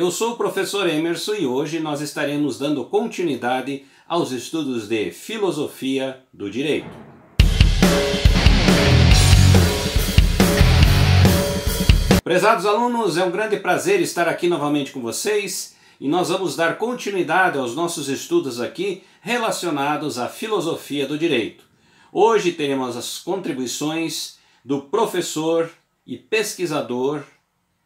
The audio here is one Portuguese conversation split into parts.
Eu sou o professor Emerson e hoje nós estaremos dando continuidade aos estudos de Filosofia do Direito. Prezados alunos, é um grande prazer estar aqui novamente com vocês e nós vamos dar continuidade aos nossos estudos aqui relacionados à filosofia do direito. Hoje teremos as contribuições do professor e pesquisador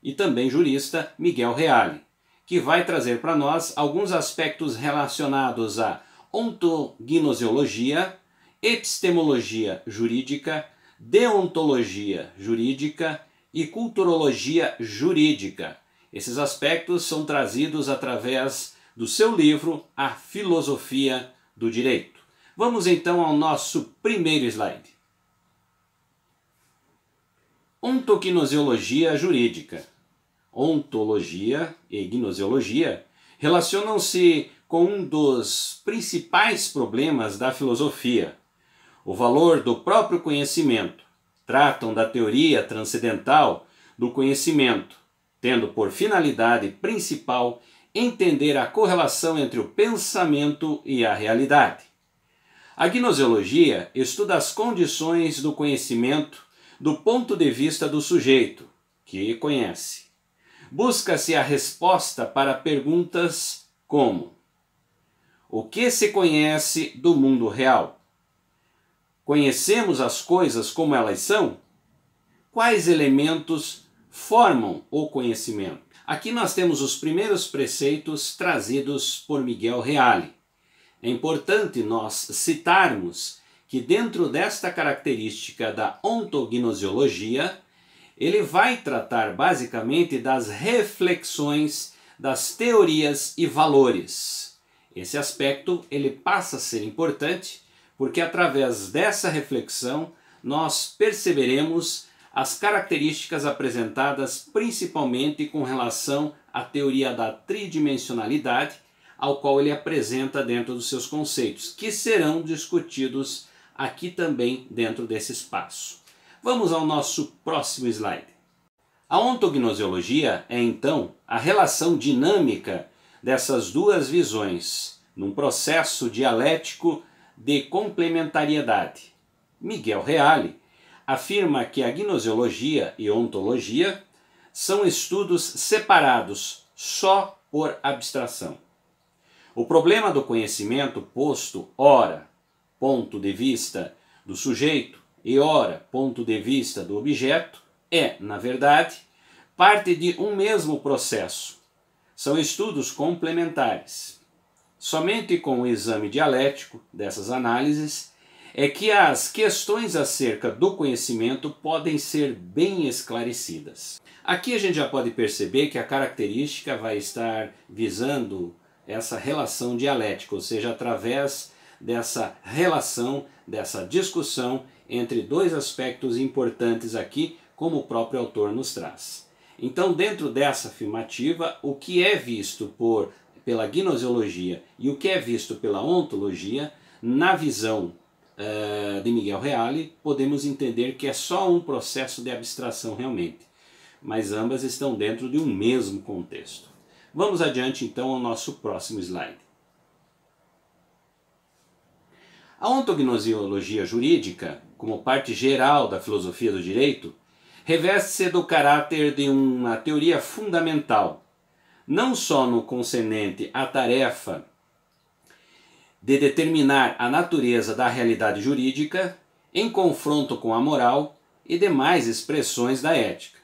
e também jurista Miguel Reale, que vai trazer para nós alguns aspectos relacionados à ontognoseologia, epistemologia jurídica, deontologia jurídica e culturologia jurídica. Esses aspectos são trazidos através do seu livro A Filosofia do Direito. Vamos então ao nosso primeiro slide. Ontognoseologia jurídica. Ontologia e gnoseologia relacionam-se com um dos principais problemas da filosofia, o valor do próprio conhecimento. Tratam da teoria transcendental do conhecimento, tendo por finalidade principal entender a correlação entre o pensamento e a realidade. A gnoseologia estuda as condições do conhecimento do ponto de vista do sujeito, que conhece. Busca-se a resposta para perguntas como: O que se conhece do mundo real? Conhecemos as coisas como elas são? Quais elementos formam o conhecimento? Aqui nós temos os primeiros preceitos trazidos por Miguel Reale. É importante nós citarmos que dentro desta característica da ontognoseologia, ele vai tratar basicamente das reflexões das teorias e valores. Esse aspecto ele passa a ser importante porque através dessa reflexão nós perceberemos as características apresentadas principalmente com relação à teoria da tridimensionalidade, ao qual ele apresenta dentro dos seus conceitos, que serão discutidos aqui também dentro desse espaço. Vamos ao nosso próximo slide. A ontognoseologia é então a relação dinâmica dessas duas visões num processo dialético de complementariedade. Miguel Reale afirma que a gnoseologia e ontologia são estudos separados só por abstração. O problema do conhecimento posto, ora, ponto de vista do sujeito e ora ponto de vista do objeto é, na verdade, parte de um mesmo processo. São estudos complementares. Somente com o exame dialético dessas análises é que as questões acerca do conhecimento podem ser bem esclarecidas. Aqui a gente já pode perceber que a característica vai estar visando essa relação dialética, ou seja, através dessa relação, dessa discussão entre dois aspectos importantes aqui, como o próprio autor nos traz. Então, dentro dessa afirmativa, o que é visto por, pela gnoseologia e o que é visto pela ontologia, na visão uh, de Miguel Reale, podemos entender que é só um processo de abstração realmente, mas ambas estão dentro de um mesmo contexto. Vamos adiante então ao nosso próximo slide. A ontognoseologia jurídica, como parte geral da filosofia do direito, reveste-se do caráter de uma teoria fundamental, não só no concernente à tarefa de determinar a natureza da realidade jurídica em confronto com a moral e demais expressões da ética,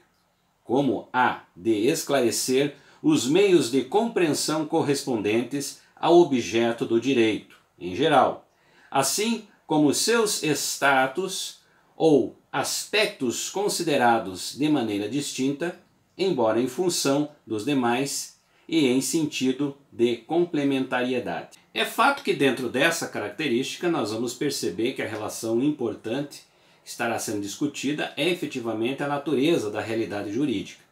como a de esclarecer os meios de compreensão correspondentes ao objeto do direito, em geral, assim como seus status ou aspectos considerados de maneira distinta, embora em função dos demais e em sentido de complementariedade. É fato que dentro dessa característica nós vamos perceber que a relação importante que estará sendo discutida é efetivamente a natureza da realidade jurídica,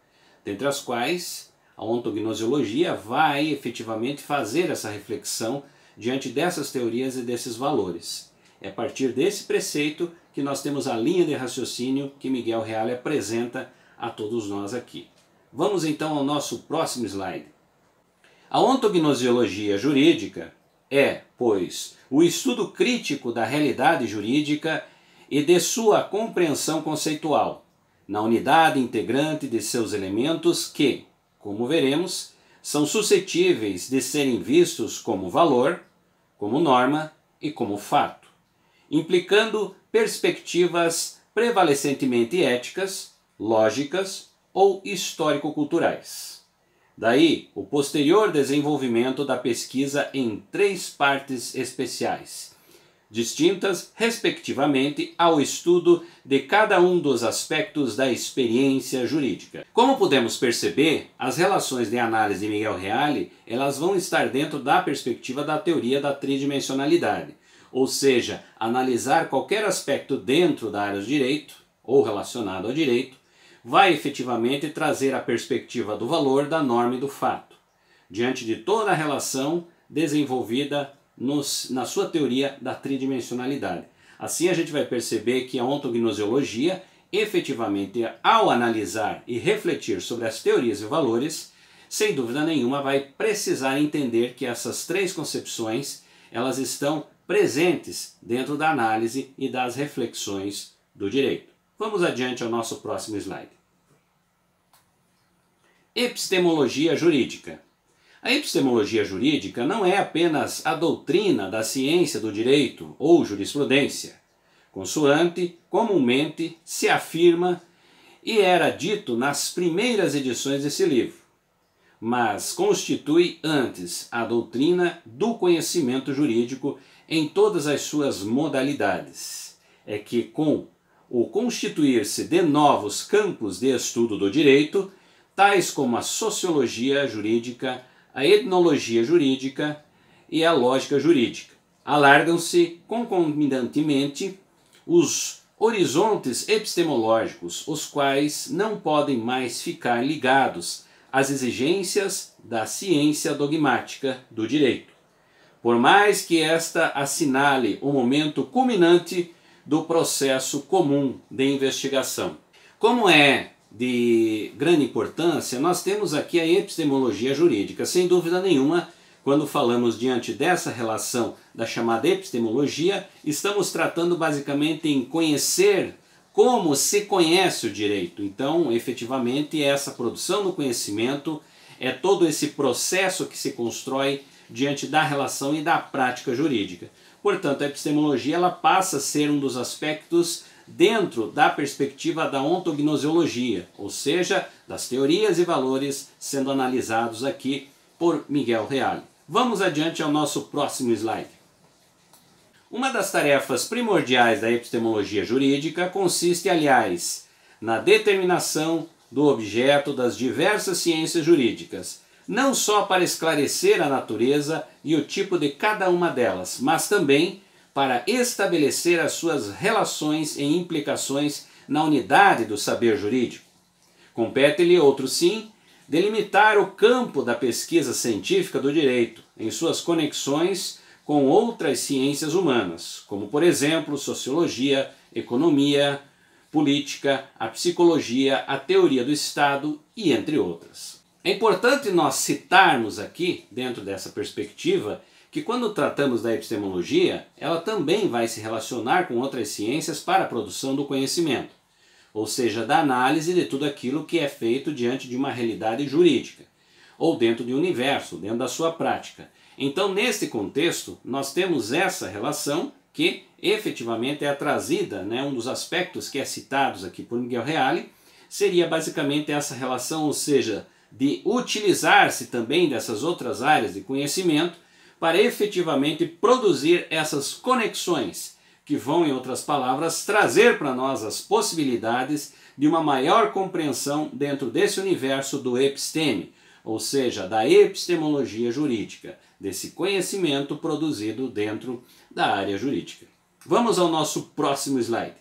dentre as quais a ontognoseologia vai efetivamente fazer essa reflexão diante dessas teorias e desses valores. É a partir desse preceito que nós temos a linha de raciocínio que Miguel Reale apresenta a todos nós aqui. Vamos então ao nosso próximo slide. A ontognosiologia jurídica é, pois, o estudo crítico da realidade jurídica e de sua compreensão conceitual, na unidade integrante de seus elementos que, como veremos, são suscetíveis de serem vistos como valor, como norma e como fato, implicando perspectivas prevalecentemente éticas, lógicas ou histórico-culturais. Daí o posterior desenvolvimento da pesquisa em três partes especiais, distintas respectivamente ao estudo de cada um dos aspectos da experiência jurídica. Como podemos perceber, as relações de análise de Miguel Reale, elas vão estar dentro da perspectiva da teoria da tridimensionalidade, ou seja, analisar qualquer aspecto dentro da área do direito ou relacionado ao direito vai efetivamente trazer a perspectiva do valor, da norma e do fato, diante de toda a relação desenvolvida nos, na sua teoria da tridimensionalidade. Assim a gente vai perceber que a ontognosiologia, efetivamente, ao analisar e refletir sobre as teorias e valores, sem dúvida nenhuma vai precisar entender que essas três concepções elas estão presentes dentro da análise e das reflexões do direito. Vamos adiante ao nosso próximo slide. Epistemologia jurídica. A epistemologia jurídica não é apenas a doutrina da ciência do direito ou jurisprudência, consoante comumente se afirma e era dito nas primeiras edições desse livro, mas constitui antes a doutrina do conhecimento jurídico em todas as suas modalidades. É que com o constituir-se de novos campos de estudo do direito, tais como a sociologia jurídica, a etnologia jurídica e a lógica jurídica. Alargam-se concomitantemente os horizontes epistemológicos, os quais não podem mais ficar ligados às exigências da ciência dogmática do direito. Por mais que esta assinale o momento culminante do processo comum de investigação. Como é de grande importância, nós temos aqui a epistemologia jurídica. Sem dúvida nenhuma, quando falamos diante dessa relação da chamada epistemologia, estamos tratando basicamente em conhecer como se conhece o direito. Então, efetivamente, essa produção do conhecimento é todo esse processo que se constrói diante da relação e da prática jurídica. Portanto, a epistemologia ela passa a ser um dos aspectos dentro da perspectiva da ontognoseologia, ou seja, das teorias e valores sendo analisados aqui por Miguel Reale. Vamos adiante ao nosso próximo slide. Uma das tarefas primordiais da epistemologia jurídica consiste, aliás, na determinação do objeto das diversas ciências jurídicas, não só para esclarecer a natureza e o tipo de cada uma delas, mas também para estabelecer as suas relações e implicações na unidade do saber jurídico. Compete-lhe, outro sim, delimitar o campo da pesquisa científica do direito, em suas conexões com outras ciências humanas, como por exemplo sociologia, economia, política, a psicologia, a teoria do Estado e entre outras. É importante nós citarmos aqui, dentro dessa perspectiva, que quando tratamos da epistemologia, ela também vai se relacionar com outras ciências para a produção do conhecimento, ou seja, da análise de tudo aquilo que é feito diante de uma realidade jurídica, ou dentro de um universo, dentro da sua prática. Então, neste contexto, nós temos essa relação que efetivamente é trazida, né, um dos aspectos que é citados aqui por Miguel Reale, seria basicamente essa relação, ou seja, de utilizar-se também dessas outras áreas de conhecimento para efetivamente produzir essas conexões que vão, em outras palavras, trazer para nós as possibilidades de uma maior compreensão dentro desse universo do episteme, ou seja, da epistemologia jurídica, desse conhecimento produzido dentro da área jurídica. Vamos ao nosso próximo slide.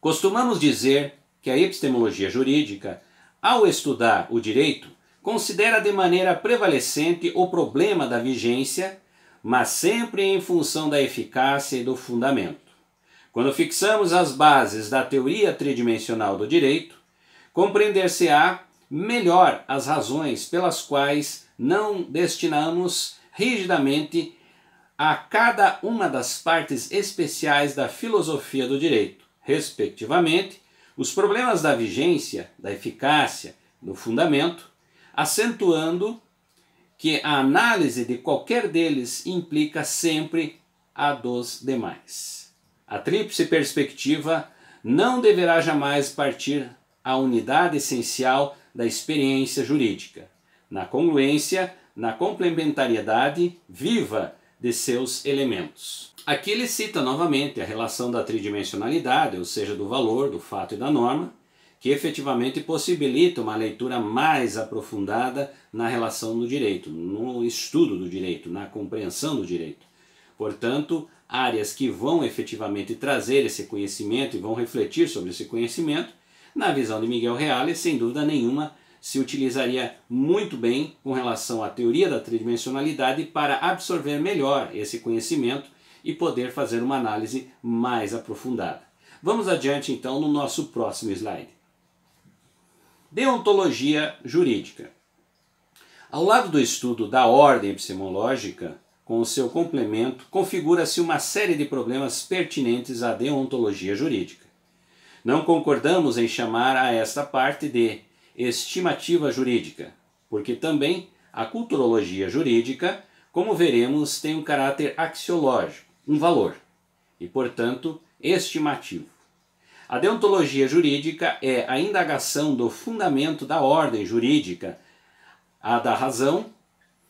Costumamos dizer que a epistemologia jurídica, ao estudar o direito, considera de maneira prevalecente o problema da vigência, mas sempre em função da eficácia e do fundamento. Quando fixamos as bases da teoria tridimensional do direito, compreender-se-á melhor as razões pelas quais não destinamos rigidamente a cada uma das partes especiais da filosofia do direito, respectivamente, os problemas da vigência, da eficácia, do fundamento, acentuando que a análise de qualquer deles implica sempre a dos demais. A tríplice perspectiva não deverá jamais partir a unidade essencial da experiência jurídica, na congruência, na complementariedade viva de seus elementos. Aqui ele cita novamente a relação da tridimensionalidade, ou seja, do valor, do fato e da norma, que efetivamente possibilita uma leitura mais aprofundada na relação do direito, no estudo do direito, na compreensão do direito. Portanto, áreas que vão efetivamente trazer esse conhecimento e vão refletir sobre esse conhecimento, na visão de Miguel Reale, sem dúvida nenhuma, se utilizaria muito bem com relação à teoria da tridimensionalidade para absorver melhor esse conhecimento e poder fazer uma análise mais aprofundada. Vamos adiante então no nosso próximo slide. Deontologia jurídica. Ao lado do estudo da ordem epistemológica, com o seu complemento, configura-se uma série de problemas pertinentes à deontologia jurídica. Não concordamos em chamar a esta parte de estimativa jurídica, porque também a culturologia jurídica, como veremos, tem um caráter axiológico, um valor, e, portanto, estimativo. A deontologia jurídica é a indagação do fundamento da ordem jurídica, a da razão,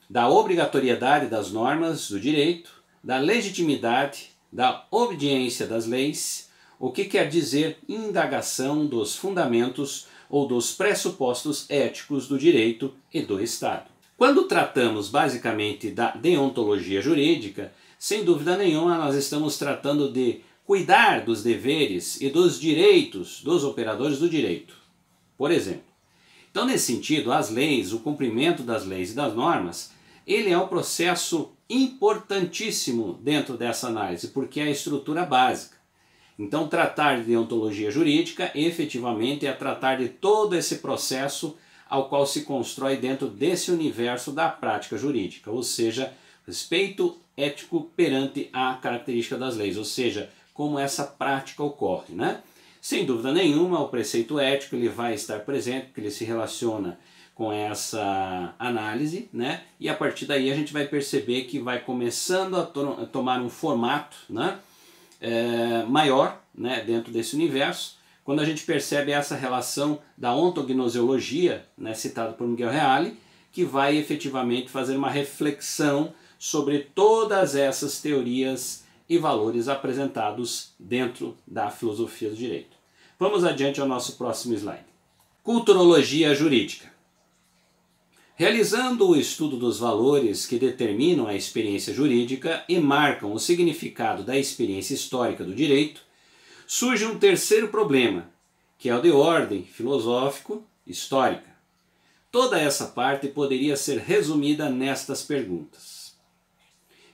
da obrigatoriedade das normas do direito, da legitimidade, da obediência das leis, o que quer dizer indagação dos fundamentos ou dos pressupostos éticos do direito e do Estado. Quando tratamos basicamente da deontologia jurídica, sem dúvida nenhuma nós estamos tratando de cuidar dos deveres e dos direitos dos operadores do direito. Por exemplo, então nesse sentido, as leis, o cumprimento das leis e das normas, ele é um processo importantíssimo dentro dessa análise, porque é a estrutura básica. Então, tratar de deontologia jurídica efetivamente é tratar de todo esse processo ao qual se constrói dentro desse universo da prática jurídica, ou seja, respeito ético perante a característica das leis, ou seja, como essa prática ocorre, né? Sem dúvida nenhuma, o preceito ético ele vai estar presente, porque ele se relaciona com essa análise, né? E a partir daí a gente vai perceber que vai começando a, to a tomar um formato, né? É, maior né, dentro desse universo, quando a gente percebe essa relação da ontognoseologia, né, citada por Miguel Reale, que vai efetivamente fazer uma reflexão sobre todas essas teorias e valores apresentados dentro da filosofia do direito. Vamos adiante ao nosso próximo slide. Culturologia jurídica. Realizando o estudo dos valores que determinam a experiência jurídica e marcam o significado da experiência histórica do direito, surge um terceiro problema, que é o de ordem filosófico-histórica. Toda essa parte poderia ser resumida nestas perguntas: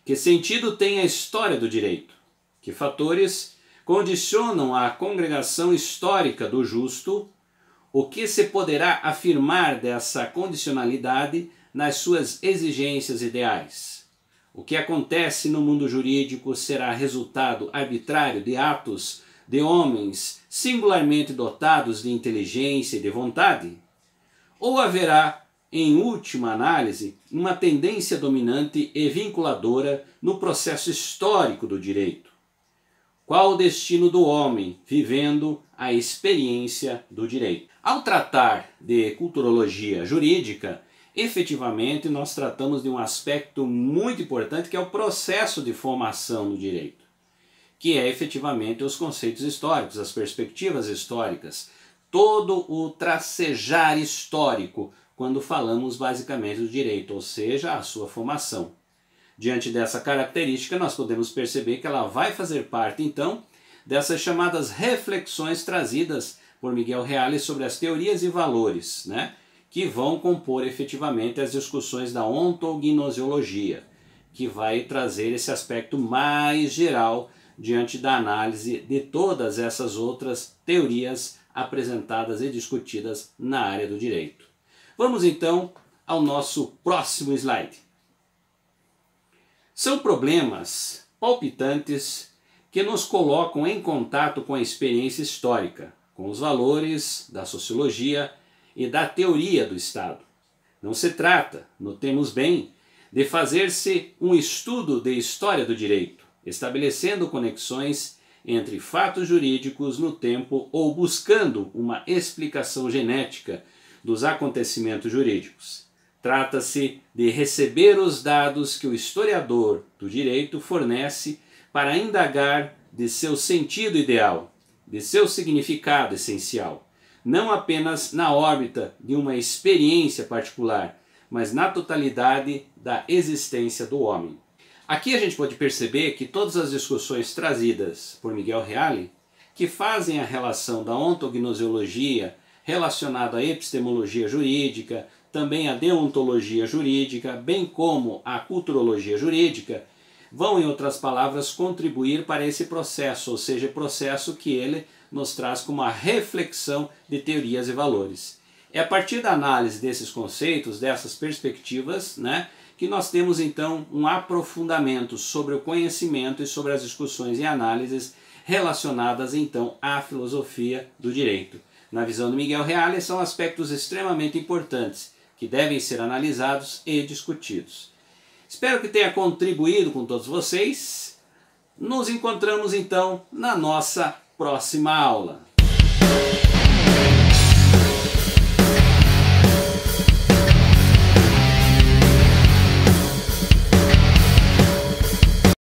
Que sentido tem a história do direito? Que fatores condicionam a congregação histórica do justo o que se poderá afirmar dessa condicionalidade nas suas exigências ideais? O que acontece no mundo jurídico será resultado arbitrário de atos de homens singularmente dotados de inteligência e de vontade? Ou haverá, em última análise, uma tendência dominante e vinculadora no processo histórico do direito? Qual o destino do homem vivendo a experiência do direito? Ao tratar de culturologia jurídica, efetivamente nós tratamos de um aspecto muito importante que é o processo de formação do direito, que é efetivamente os conceitos históricos, as perspectivas históricas, todo o tracejar histórico quando falamos basicamente do direito, ou seja, a sua formação. Diante dessa característica, nós podemos perceber que ela vai fazer parte então dessas chamadas reflexões trazidas por Miguel Reale sobre as teorias e valores, né, que vão compor efetivamente as discussões da ontognoseologia, que vai trazer esse aspecto mais geral diante da análise de todas essas outras teorias apresentadas e discutidas na área do direito. Vamos então ao nosso próximo slide. São problemas palpitantes que nos colocam em contato com a experiência histórica, com os valores da sociologia e da teoria do Estado. Não se trata, notemos bem, de fazer-se um estudo de história do direito, estabelecendo conexões entre fatos jurídicos no tempo ou buscando uma explicação genética dos acontecimentos jurídicos. Trata-se de receber os dados que o historiador do direito fornece para indagar de seu sentido ideal, de seu significado essencial, não apenas na órbita de uma experiência particular, mas na totalidade da existência do homem. Aqui a gente pode perceber que todas as discussões trazidas por Miguel Reale, que fazem a relação da ontognoseologia relacionada à epistemologia jurídica, também à deontologia jurídica, bem como à culturologia jurídica, vão, em outras palavras, contribuir para esse processo, ou seja, processo que ele nos traz como uma reflexão de teorias e valores. É a partir da análise desses conceitos, dessas perspectivas, né, que nós temos então um aprofundamento sobre o conhecimento e sobre as discussões e análises relacionadas então à filosofia do direito. Na visão de Miguel Reale, são aspectos extremamente importantes que devem ser analisados e discutidos. Espero que tenha contribuído com todos vocês. Nos encontramos então na nossa próxima aula.